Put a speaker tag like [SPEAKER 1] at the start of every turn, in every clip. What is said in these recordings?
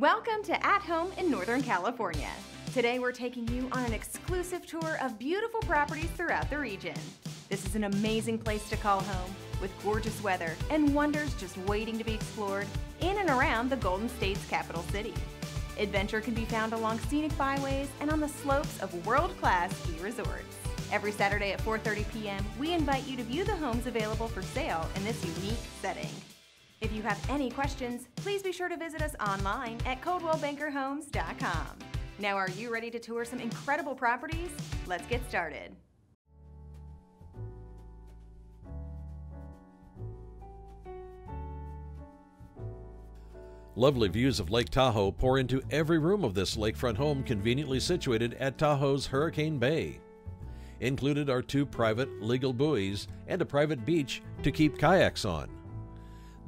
[SPEAKER 1] Welcome to At Home in Northern California. Today we're taking you on an exclusive tour of beautiful properties throughout the region. This is an amazing place to call home with gorgeous weather and wonders just waiting to be explored in and around the Golden State's capital city. Adventure can be found along scenic byways and on the slopes of world-class ski resorts. Every Saturday at 4:30 p.m., we invite you to view the homes available for sale in this unique setting. If you have any questions, please be sure to visit us online at coldwellbankerhomes.com. Now, are you ready to tour some incredible properties? Let's get started.
[SPEAKER 2] Lovely views of Lake Tahoe pour into every room of this lakefront home conveniently situated at Tahoe's Hurricane Bay. Included are two private legal buoys and a private beach to keep kayaks on.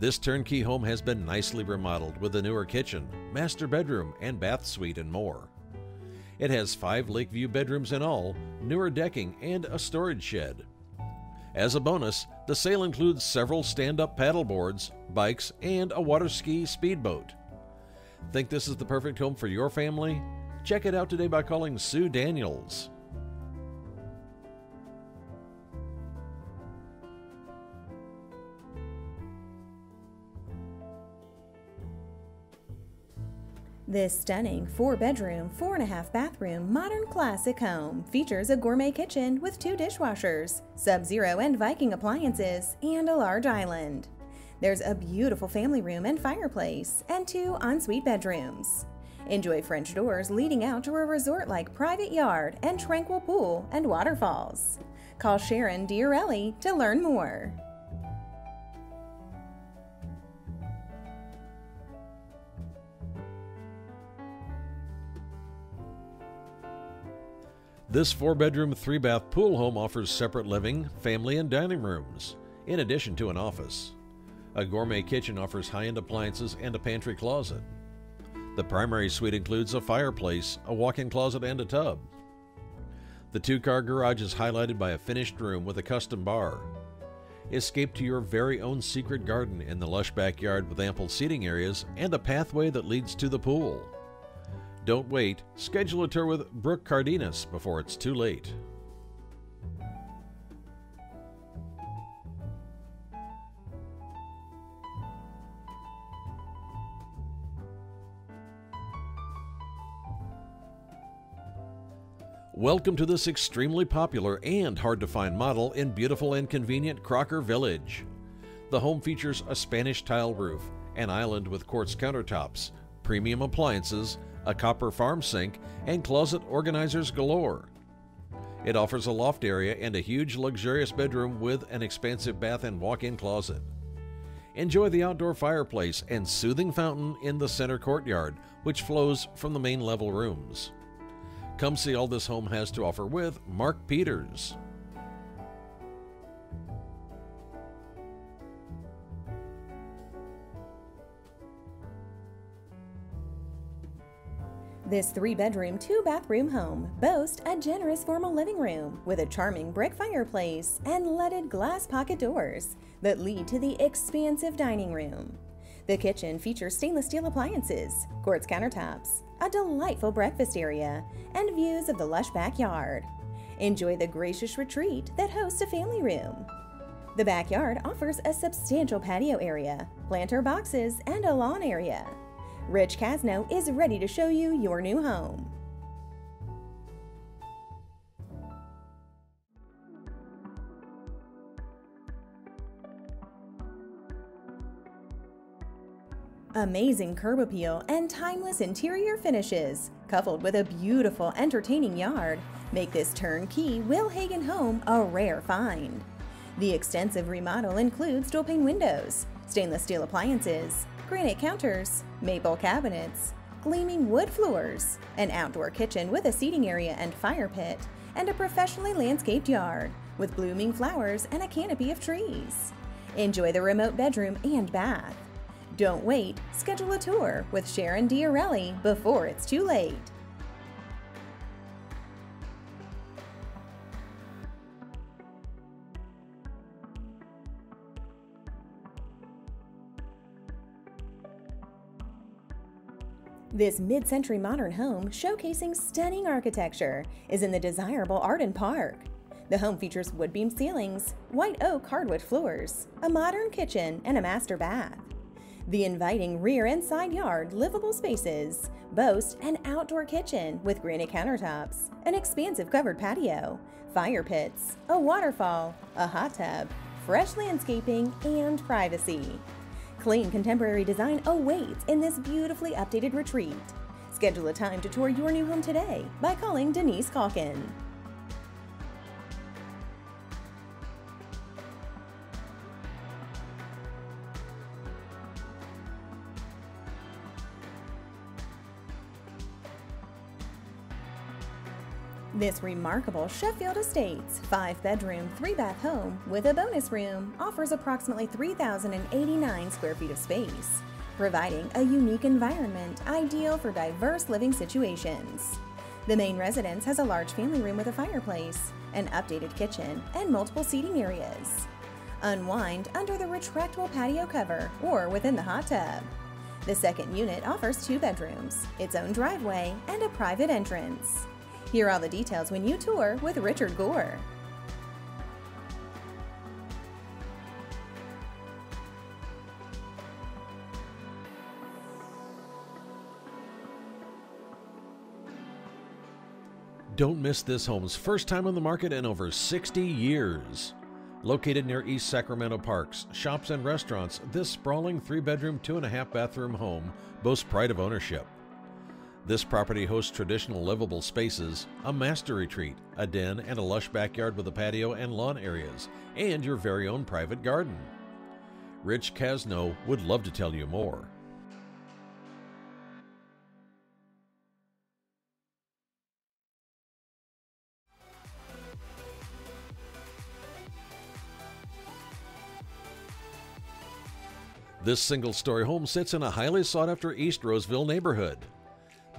[SPEAKER 2] This turnkey home has been nicely remodeled with a newer kitchen, master bedroom, and bath suite, and more. It has five Lakeview bedrooms in all, newer decking, and a storage shed. As a bonus, the sale includes several stand up paddleboards, bikes, and a water ski speedboat. Think this is the perfect home for your family? Check it out today by calling Sue Daniels.
[SPEAKER 3] This stunning four bedroom, four and a half bathroom, modern classic home features a gourmet kitchen with two dishwashers, Sub Zero and Viking appliances, and a large island. There's a beautiful family room and fireplace, and two ensuite bedrooms. Enjoy French doors leading out to a resort like private yard and tranquil pool and waterfalls. Call Sharon Diarelli to learn more.
[SPEAKER 2] This four bedroom, three bath pool home offers separate living, family, and dining rooms, in addition to an office. A gourmet kitchen offers high end appliances and a pantry closet. The primary suite includes a fireplace, a walk in closet, and a tub. The two car garage is highlighted by a finished room with a custom bar. Escape to your very own secret garden in the lush backyard with ample seating areas and a pathway that leads to the pool. Don't wait. Schedule a tour with Brooke Cardenas before it's too late. Welcome to this extremely popular and hard to find model in beautiful and convenient Crocker Village. The home features a Spanish tile roof, an island with quartz countertops, premium appliances, a copper farm sink, and closet organizers galore. It offers a loft area and a huge luxurious bedroom with an expansive bath and walk in closet. Enjoy the outdoor fireplace and soothing fountain in the center courtyard, which flows from the main level rooms. Come see all this home has to offer with Mark Peters.
[SPEAKER 3] This three bedroom, two bathroom home boasts a generous formal living room with a charming brick fireplace and leaded glass pocket doors that lead to the expansive dining room. The kitchen features stainless steel appliances, quartz countertops, a delightful breakfast area, and views of the lush backyard. Enjoy the gracious retreat that hosts a family room. The backyard offers a substantial patio area, planter boxes, and a lawn area. Rich Casno is ready to show you your new home. Amazing curb appeal and timeless interior finishes, coupled with a beautiful, entertaining yard, make this turnkey Wilhaggin home a rare find. The extensive remodel includes dual pane windows, stainless steel appliances, granite counters, maple cabinets, gleaming wood floors, an outdoor kitchen with a seating area and fire pit, and a professionally landscaped yard with blooming flowers and a canopy of trees. Enjoy the remote bedroom and bath. Don't wait, schedule a tour with Sharon Diarelli before it's too late. This mid century modern home, showcasing stunning architecture, is in the desirable Arden Park. The home features wood beam ceilings, white oak hardwood floors, a modern kitchen, and a master bath. The inviting rear and side yard livable spaces boast an outdoor kitchen with granite countertops, an expansive covered patio, fire pits, a waterfall, a hot tub, fresh landscaping, and privacy. Clean contemporary design awaits in this beautifully updated retreat. Schedule a time to tour your new home today by calling Denise Calkin. This remarkable Sheffield Estates five bedroom, three bath home with a bonus room offers approximately 3,089 square feet of space, providing a unique environment ideal for diverse living situations. The main residence has a large family room with a fireplace, an updated kitchen, and multiple seating areas. Unwind under the retractable patio cover or within the hot tub. The second unit offers two bedrooms, its own driveway, and a private entrance. Hear all the details when you tour with Richard Gore.
[SPEAKER 2] Don't miss this home's first time on the market in over 60 years. Located near East Sacramento Parks, shops, and restaurants, this sprawling three bedroom, two and a half bathroom home boasts pride of ownership. This property hosts traditional livable spaces, a master retreat, a den, and a lush backyard with a patio and lawn areas, and your very own private garden. Rich Casno would love to tell you more. This single story home sits in a highly sought after East Roseville neighborhood.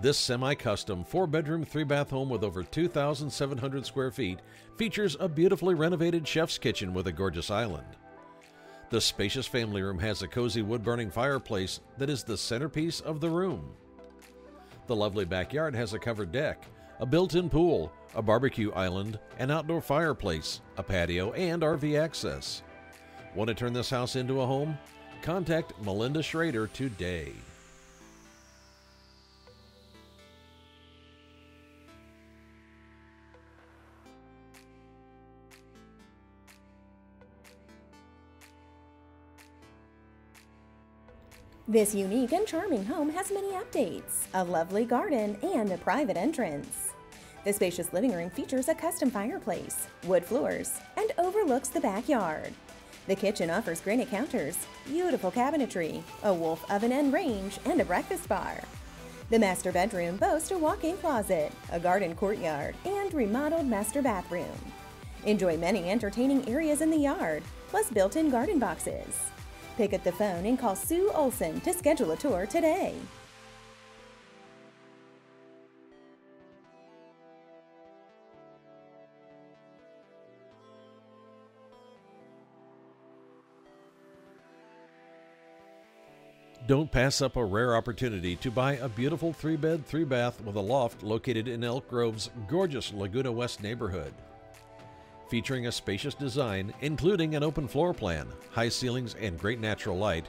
[SPEAKER 2] This semi custom, four bedroom, three bath home with over 2,700 square feet features a beautifully renovated chef's kitchen with a gorgeous island. The spacious family room has a cozy wood burning fireplace that is the centerpiece of the room. The lovely backyard has a covered deck, a built in pool, a barbecue island, an outdoor fireplace, a patio, and RV access. Want to turn this house into a home? Contact Melinda Schrader today.
[SPEAKER 3] This unique and charming home has many updates, a lovely garden, and a private entrance. The spacious living room features a custom fireplace, wood floors, and overlooks the backyard. The kitchen offers granite counters, beautiful cabinetry, a Wolf oven and range, and a breakfast bar. The master bedroom boasts a walk-in closet, a garden courtyard, and remodeled master bathroom. Enjoy many entertaining areas in the yard, plus built-in garden boxes. Pick up the phone and call Sue Olson to schedule a tour today.
[SPEAKER 2] Don't pass up a rare opportunity to buy a beautiful three bed, three bath with a loft located in Elk Grove's gorgeous Laguna West neighborhood. Featuring a spacious design, including an open floor plan, high ceilings, and great natural light,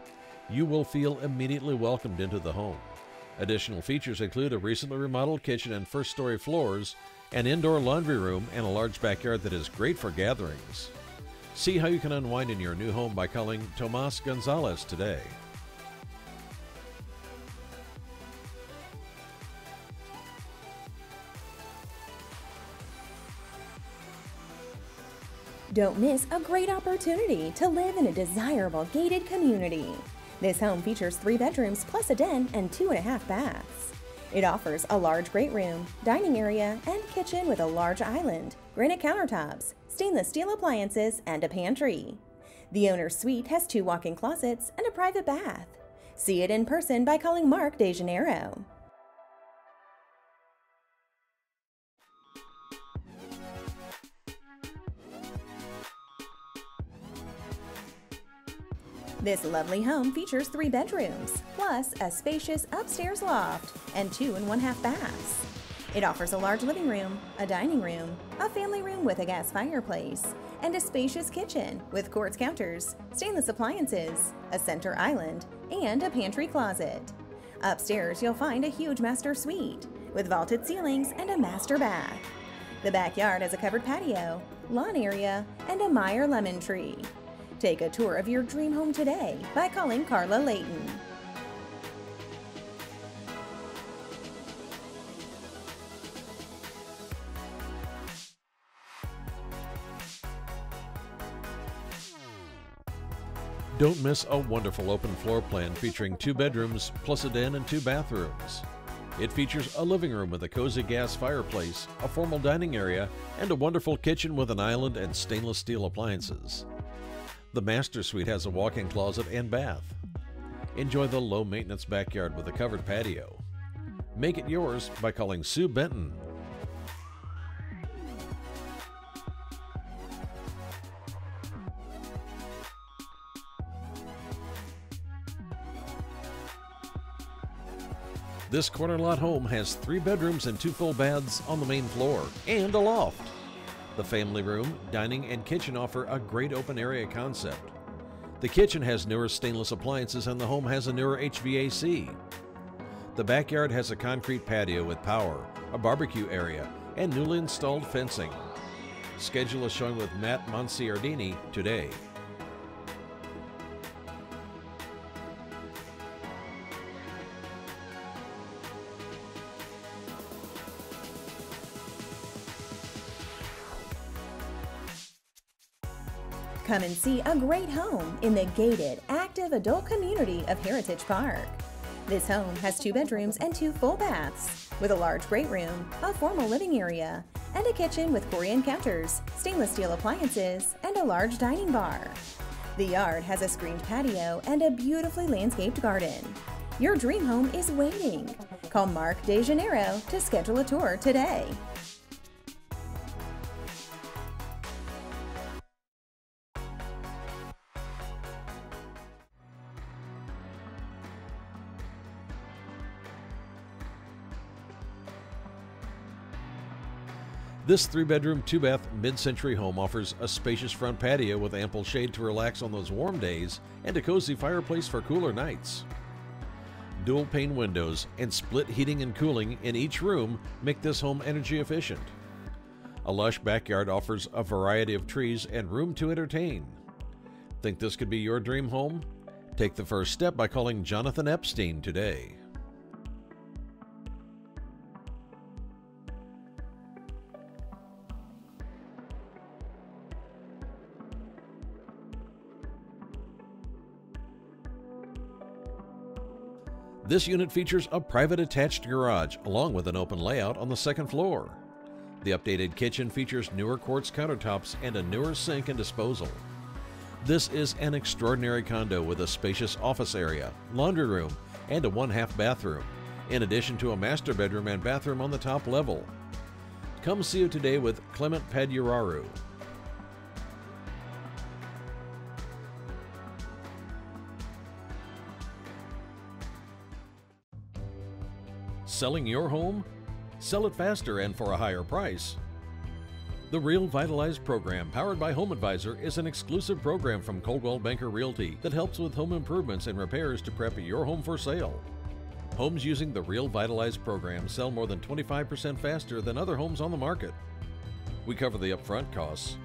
[SPEAKER 2] you will feel immediately welcomed into the home. Additional features include a recently remodeled kitchen and first story floors, an indoor laundry room, and a large backyard that is great for gatherings. See how you can unwind in your new home by calling Tomas Gonzalez today.
[SPEAKER 3] Don't miss a great opportunity to live in a desirable gated community. This home features three bedrooms plus a den and two and a half baths. It offers a large great room, dining area, and kitchen with a large island, granite countertops, stainless steel appliances, and a pantry. The owner's suite has two walk-in closets and a private bath. See it in person by calling Mark DeJaneiro. This lovely home features three bedrooms, plus a spacious upstairs loft and two and one half baths. It offers a large living room, a dining room, a family room with a gas fireplace, and a spacious kitchen with quartz counters, stainless appliances, a center island, and a pantry closet. Upstairs, you'll find a huge master suite with vaulted ceilings and a master bath. The backyard has a covered patio, lawn area, and a Meyer lemon tree. Take a tour of your dream home today by calling Carla Layton.
[SPEAKER 2] Don't miss a wonderful open floor plan featuring two bedrooms plus a den and two bathrooms. It features a living room with a cozy gas fireplace, a formal dining area, and a wonderful kitchen with an island and stainless steel appliances. The master suite has a walk-in closet and bath. Enjoy the low-maintenance backyard with a covered patio. Make it yours by calling Sue Benton This corner lot home has three bedrooms and two full baths on the main floor and a loft. The family room, dining, and kitchen offer a great open area concept. The kitchen has newer stainless appliances and the home has a newer HVAC. The backyard has a concrete patio with power, a barbecue area, and newly installed fencing. Schedule a showing with Matt Monsiardini today.
[SPEAKER 3] Come and see a great home in the gated, active adult community of Heritage Park. This home has two bedrooms and two full baths, with a large great room, a formal living area, and a kitchen with Corian counters, stainless steel appliances, and a large dining bar. The yard has a screened patio and a beautifully landscaped garden. Your dream home is waiting. Call Mark De Janeiro to schedule a tour today.
[SPEAKER 2] This three bedroom, two bath, mid century home offers a spacious front patio with ample shade to relax on those warm days and a cozy fireplace for cooler nights. Dual pane windows and split heating and cooling in each room make this home energy efficient. A lush backyard offers a variety of trees and room to entertain. Think this could be your dream home? Take the first step by calling Jonathan Epstein today. This unit features a private attached garage along with an open layout on the second floor. The updated kitchen features newer quartz countertops and a newer sink and disposal. This is an extraordinary condo with a spacious office area, laundry room, and a one half bathroom, in addition to a master bedroom and bathroom on the top level. Come see you today with Clement Paduraru, Selling your home? Sell it faster and for a higher price. The RealVitalize program, powered by HomeAdvisor, is an exclusive program from Coldwell Banker Realty that helps with home improvements and repairs to prep your home for sale. Homes using the RealVitalize program sell more than 25% faster than other homes on the market. We cover the upfront costs,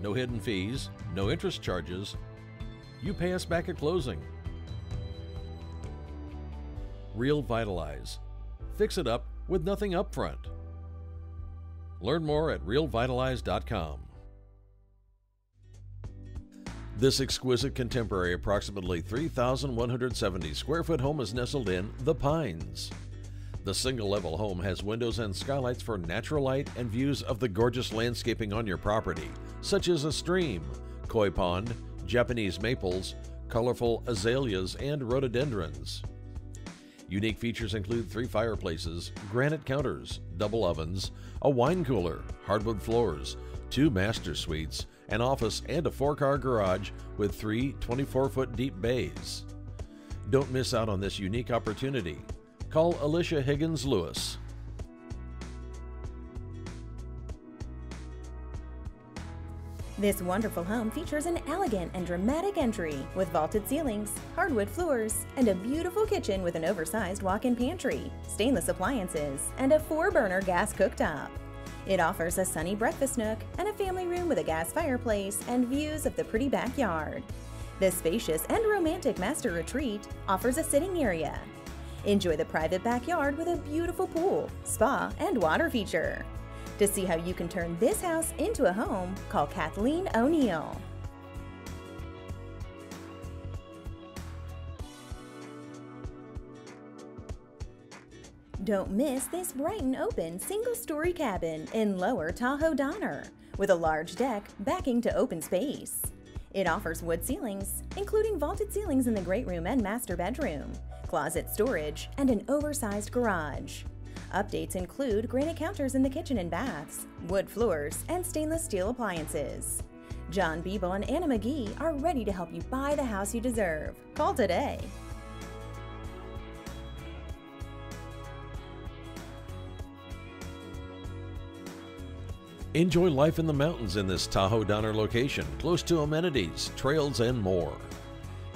[SPEAKER 2] no hidden fees, no interest charges. You pay us back at closing. RealVitalize fix it up with nothing upfront. Learn more at realvitalize.com. This exquisite contemporary, approximately 3,170 square foot home is nestled in The Pines. The single level home has windows and skylights for natural light and views of the gorgeous landscaping on your property, such as a stream, koi pond, Japanese maples, colorful azaleas, and rhododendrons. Unique features include three fireplaces, granite counters, double ovens, a wine cooler, hardwood floors, two master suites, an office, and a four car garage with three 24 foot deep bays. Don't miss out on this unique opportunity. Call Alicia Higgins Lewis.
[SPEAKER 3] This wonderful home features an elegant and dramatic entry with vaulted ceilings, hardwood floors, and a beautiful kitchen with an oversized walk in pantry, stainless appliances, and a four burner gas cooktop. It offers a sunny breakfast nook and a family room with a gas fireplace and views of the pretty backyard. This spacious and romantic master retreat offers a sitting area. Enjoy the private backyard with a beautiful pool, spa, and water feature. To see how you can turn this house into a home, call Kathleen O'Neill. Don't miss this bright and open single story cabin in Lower Tahoe Donner with a large deck backing to open space. It offers wood ceilings, including vaulted ceilings in the great room and master bedroom, closet storage, and an oversized garage. Updates include granite counters in the kitchen and baths, wood floors, and stainless steel appliances. John Beeble and Anna McGee are ready to help you buy the house you deserve. Call today.
[SPEAKER 2] Enjoy life in the mountains in this Tahoe Donner location, close to amenities, trails, and more.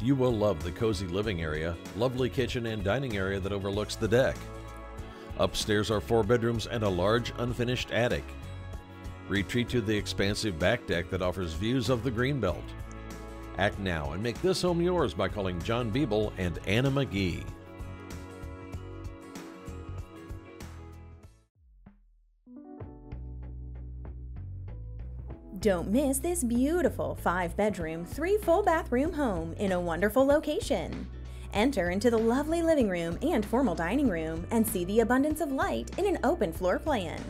[SPEAKER 2] You will love the cozy living area, lovely kitchen and dining area that overlooks the deck. Upstairs are four bedrooms and a large unfinished attic. Retreat to the expansive back deck that offers views of the Greenbelt. Act now and make this home yours by calling John Beeble and Anna McGee.
[SPEAKER 3] Don't miss this beautiful five bedroom, three full bathroom home in a wonderful location. Enter into the lovely living room and formal dining room and see the abundance of light in an open floor plan.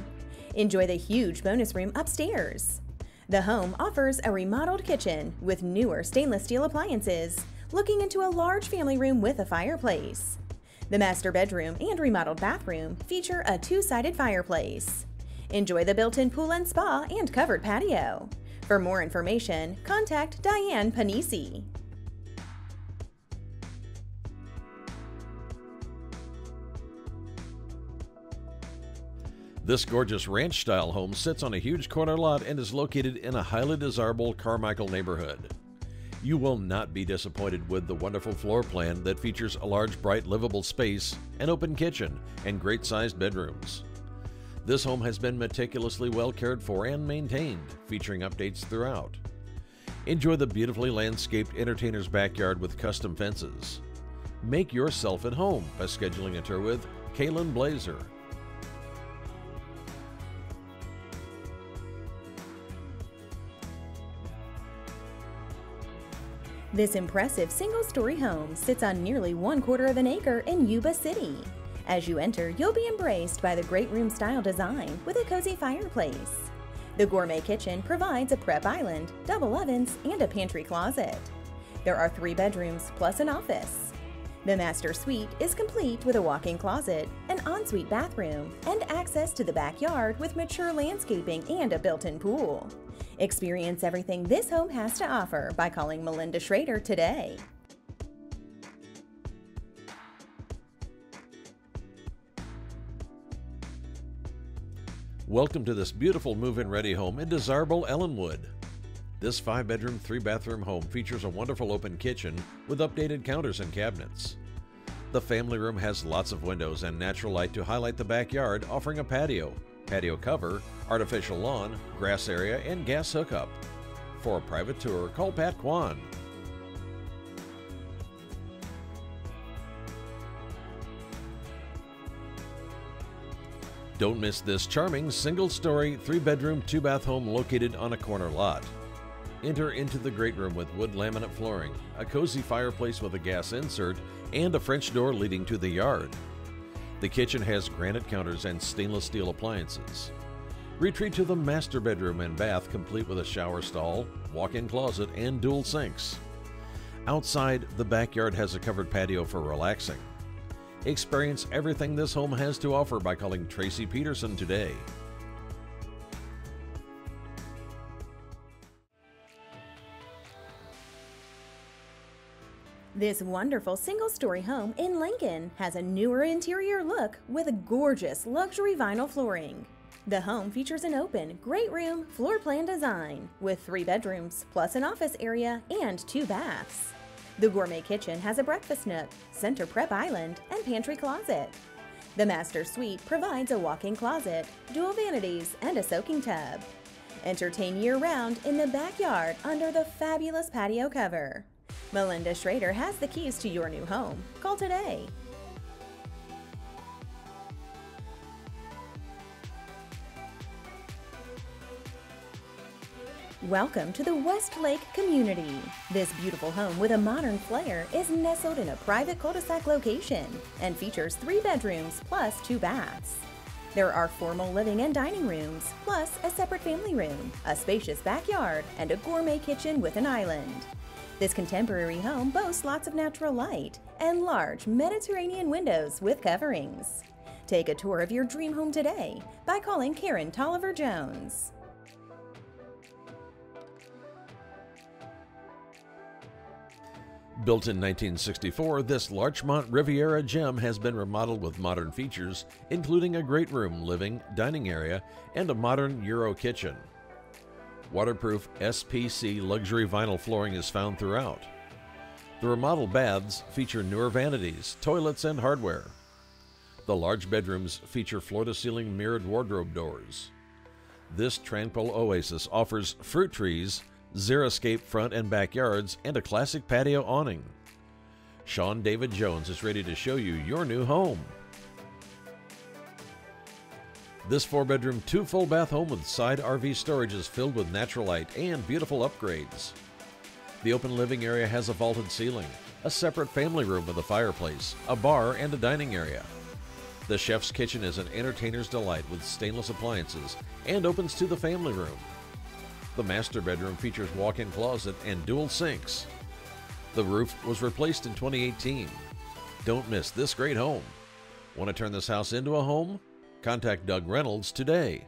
[SPEAKER 3] Enjoy the huge bonus room upstairs. The home offers a remodeled kitchen with newer stainless steel appliances, looking into a large family room with a fireplace. The master bedroom and remodeled bathroom feature a two sided fireplace. Enjoy the built in pool and spa and covered patio. For more information, contact Diane Panisi.
[SPEAKER 2] This gorgeous ranch style home sits on a huge corner lot and is located in a highly desirable Carmichael neighborhood. You will not be disappointed with the wonderful floor plan that features a large, bright, livable space, an open kitchen, and great sized bedrooms. This home has been meticulously well cared for and maintained, featuring updates throughout. Enjoy the beautifully landscaped entertainer's backyard with custom fences. Make yourself at home by scheduling a tour with Kaylin Blazer
[SPEAKER 3] This impressive single story home sits on nearly one quarter of an acre in Yuba City. As you enter, you'll be embraced by the great room style design with a cozy fireplace. The gourmet kitchen provides a prep island, double ovens, and a pantry closet. There are three bedrooms plus an office. The master suite is complete with a walk in closet, an ensuite bathroom, and access to the backyard with mature landscaping and a built in pool. Experience everything this home has to offer by calling Melinda Schrader today.
[SPEAKER 2] Welcome to this beautiful move in ready home in Desirable Ellenwood. This five bedroom, three bathroom home features a wonderful open kitchen with updated counters and cabinets. The family room has lots of windows and natural light to highlight the backyard, offering a patio, patio cover, artificial lawn, grass area, and gas hookup. For a private tour, call Pat Kwan. Don't miss this charming single story, three bedroom, two bath home located on a corner lot. Enter into the great room with wood laminate flooring, a cozy fireplace with a gas insert, and a French door leading to the yard. The kitchen has granite counters and stainless steel appliances. Retreat to the master bedroom and bath, complete with a shower stall, walk in closet, and dual sinks. Outside, the backyard has a covered patio for relaxing. Experience everything this home has to offer by calling Tracy Peterson today.
[SPEAKER 3] This wonderful single story home in Lincoln has a newer interior look with gorgeous luxury vinyl flooring. The home features an open, great room floor plan design with three bedrooms, plus an office area and two baths. The gourmet kitchen has a breakfast nook, center prep island, and pantry closet. The master suite provides a walk in closet, dual vanities, and a soaking tub. Entertain year round in the backyard under the fabulous patio cover. Melinda Schrader has the keys to your new home. Call today. Welcome to the Westlake community. This beautiful home with a modern flair is nestled in a private cul-de-sac location and features three bedrooms plus two baths. There are formal living and dining rooms, plus a separate family room, a spacious backyard, and a gourmet kitchen with an island. This contemporary home boasts lots of natural light and large Mediterranean windows with coverings. Take a tour of your dream home today by calling Karen Tolliver Jones.
[SPEAKER 2] Built in 1964, this Larchmont Riviera gem has been remodeled with modern features, including a great room, living, dining area, and a modern Euro kitchen. Waterproof SPC luxury vinyl flooring is found throughout. The remodeled baths feature newer vanities, toilets, and hardware. The large bedrooms feature floor to ceiling mirrored wardrobe doors. This tranquil oasis offers fruit trees, Xeriscape front and backyards, and a classic patio awning. Sean David Jones is ready to show you your new home. This four bedroom, two full bath home with side RV storage is filled with natural light and beautiful upgrades. The open living area has a vaulted ceiling, a separate family room with a fireplace, a bar, and a dining area. The chef's kitchen is an entertainer's delight with stainless appliances and opens to the family room. The master bedroom features walk in closet and dual sinks. The roof was replaced in 2018. Don't miss this great home. Want to turn this house into a home? Contact Doug Reynolds today.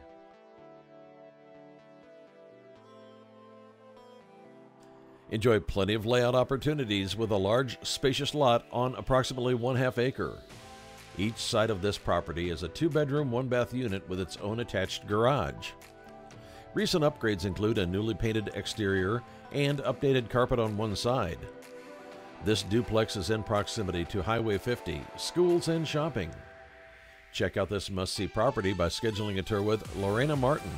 [SPEAKER 2] Enjoy plenty of layout opportunities with a large, spacious lot on approximately one half acre. Each side of this property is a two bedroom, one bath unit with its own attached garage. Recent upgrades include a newly painted exterior and updated carpet on one side. This duplex is in proximity to Highway 50, schools, and shopping. Check out this must see property by scheduling a tour with Lorena Martin.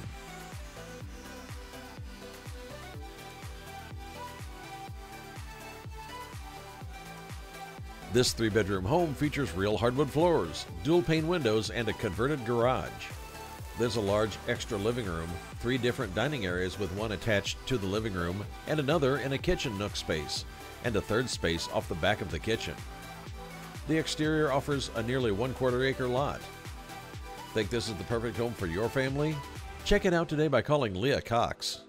[SPEAKER 2] This three bedroom home features real hardwood floors, dual pane windows, and a converted garage. There's a large extra living room, three different dining areas with one attached to the living room, and another in a kitchen nook space, and a third space off the back of the kitchen. The exterior offers a nearly one quarter acre lot. Think this is the perfect home for your family? Check it out today by calling Leah Cox.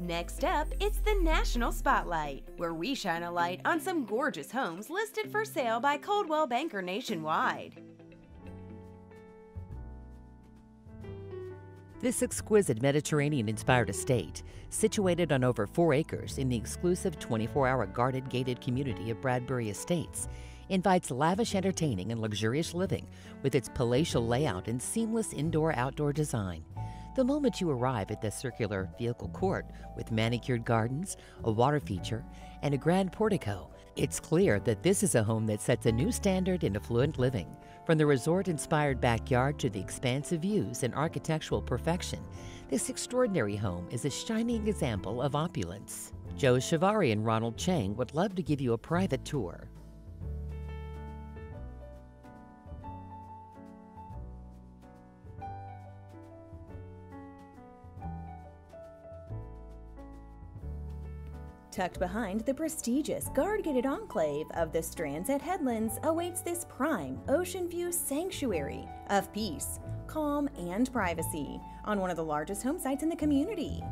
[SPEAKER 1] Next up, it's the National Spotlight, where we shine a light on some gorgeous homes listed for sale by Coldwell Banker nationwide.
[SPEAKER 4] This exquisite Mediterranean inspired estate, situated on over four acres in the exclusive 24 hour guarded gated community of Bradbury Estates, invites lavish entertaining and luxurious living with its palatial layout and seamless indoor outdoor design. The moment you arrive at the circular vehicle court with manicured gardens, a water feature, and a grand portico, it's clear that this is a home that sets a new standard in affluent living. From the resort inspired backyard to the expansive views and architectural perfection, this extraordinary home is a shining example of opulence. Joe Shivari and Ronald Chang would love to give you a private tour.
[SPEAKER 3] Tucked behind the prestigious guard-gated enclave of the Strands at Headlands awaits this prime ocean view sanctuary of peace, calm, and privacy on one of the largest home sites in the community.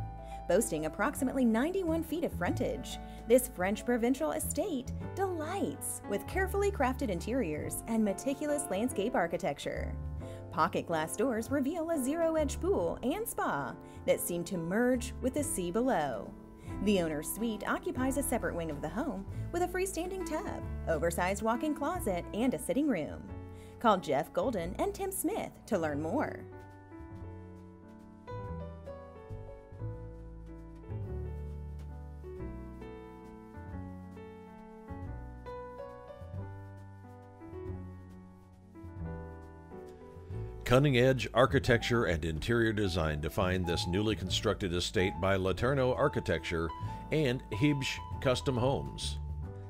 [SPEAKER 3] Boasting approximately 91 feet of frontage, this French provincial estate delights with carefully crafted interiors and meticulous landscape architecture. Pocket glass doors reveal a zero edge pool and spa that seem to merge with the sea below. The owner's suite occupies a separate wing of the home with a freestanding tub, oversized walk in closet, and a sitting room. Call Jeff Golden and Tim Smith to learn more.
[SPEAKER 2] Cutting edge architecture and interior design define this newly constructed estate by Laterno Architecture and Hibsch Custom Homes.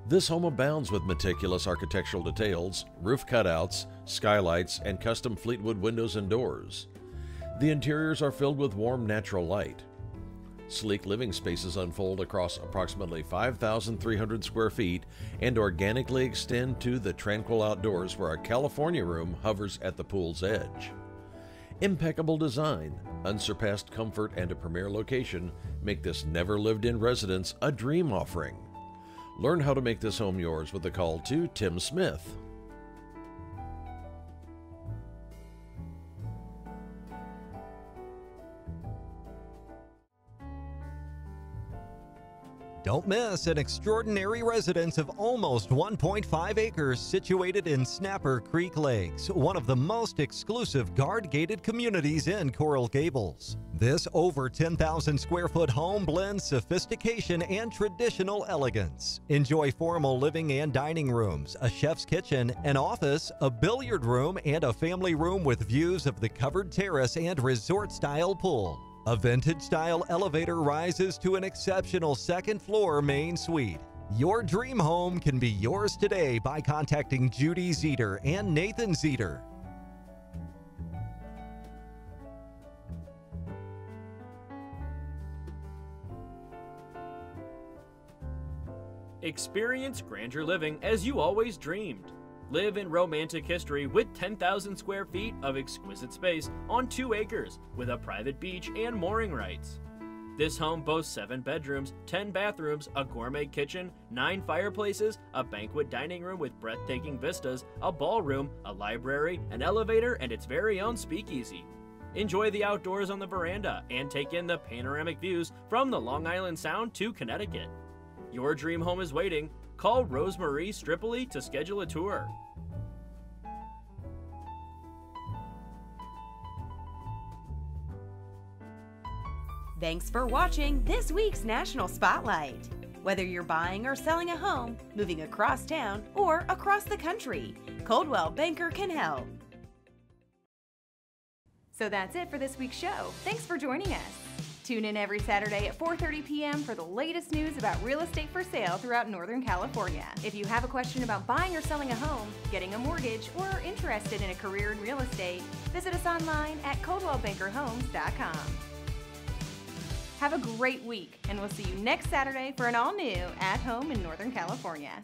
[SPEAKER 2] This home abounds with meticulous architectural details, roof cutouts, skylights, and custom Fleetwood windows and doors. The interiors are filled with warm natural light. Sleek living spaces unfold across approximately 5,300 square feet and organically extend to the tranquil outdoors where a California room hovers at the pool's edge. Impeccable design, unsurpassed comfort, and a premier location make this never lived in residence a dream offering. Learn how to make this home yours with a call to Tim Smith.
[SPEAKER 5] Don't miss an extraordinary residence of almost 1.5 acres situated in Snapper Creek Lakes, one of the most exclusive guard gated communities in Coral Gables. This over 10,000 square foot home blends sophistication and traditional elegance. Enjoy formal living and dining rooms, a chef's kitchen, an office, a billiard room, and a family room with views of the covered terrace and resort style pool. A vintage style elevator rises to an exceptional second floor main suite. Your dream home can be yours today by contacting Judy Zeter and Nathan Zeter.
[SPEAKER 6] Experience grandeur living as you always dreamed. Live in romantic history with 10,000 square feet of exquisite space on two acres with a private beach and mooring rights. This home boasts seven bedrooms, 10 bathrooms, a gourmet kitchen, nine fireplaces, a banquet dining room with breathtaking vistas, a ballroom, a library, an elevator, and its very own speakeasy. Enjoy the outdoors on the veranda and take in the panoramic views from the Long Island Sound to Connecticut. Your dream home is waiting. Call Rosemarie Stripoli to schedule a tour.
[SPEAKER 1] Thanks for watching this week's National Spotlight. Whether you're buying or selling a home, moving across town, or across the country, Coldwell Banker can help. So that's it for this week's show. Thanks for joining us. Tune in every Saturday at 4:30 p.m. for the latest news about real estate for sale throughout Northern California. If you have a question about buying or selling a home, getting a mortgage, or are interested in a career in real estate, visit us online at coldwellbankerhomes.com. Have a great week, and we'll see you next Saturday for an all new At Home in Northern California.